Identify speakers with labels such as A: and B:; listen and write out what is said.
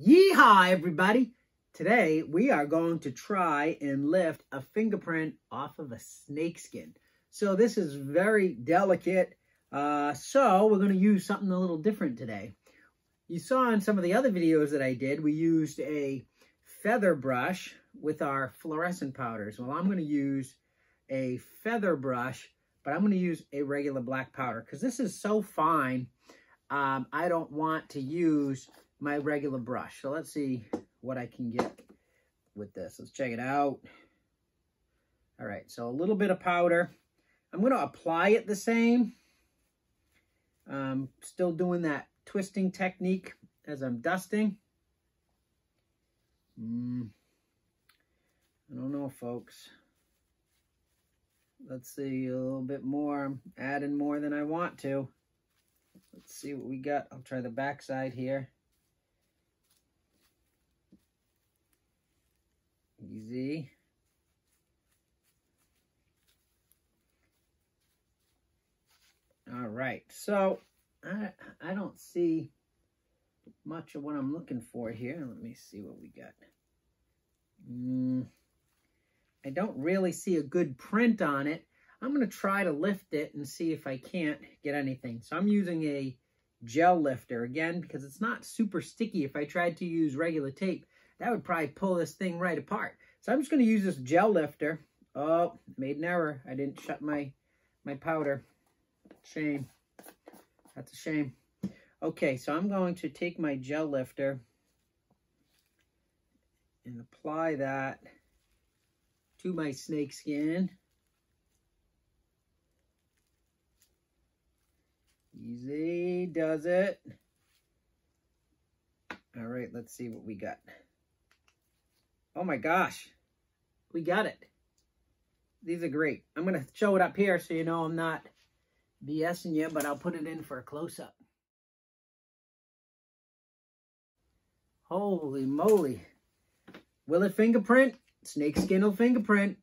A: Yeehaw, everybody! Today, we are going to try and lift a fingerprint off of a snake skin. So this is very delicate. Uh, so we're going to use something a little different today. You saw in some of the other videos that I did, we used a feather brush with our fluorescent powders. Well, I'm going to use a feather brush, but I'm going to use a regular black powder because this is so fine. Um, I don't want to use my regular brush. So let's see what I can get with this. Let's check it out. All right, so a little bit of powder. I'm going to apply it the same. Um, still doing that twisting technique as I'm dusting. Mm, I don't know, folks. Let's see a little bit more. I'm adding more than I want to. Let's see what we got. I'll try the back side here. Easy. All right, so I, I don't see much of what I'm looking for here. Let me see what we got. Mm, I don't really see a good print on it. I'm going to try to lift it and see if I can't get anything. So I'm using a gel lifter again because it's not super sticky. If I tried to use regular tape, that would probably pull this thing right apart. So I'm just going to use this gel lifter. Oh, made an error. I didn't shut my, my powder. Shame. That's a shame. Okay, so I'm going to take my gel lifter and apply that to my snake skin. Easy does it. All right, let's see what we got. Oh my gosh, we got it. These are great. I'm going to show it up here so you know I'm not BSing you, but I'll put it in for a close-up. Holy moly. Will it fingerprint? Snake skin will fingerprint.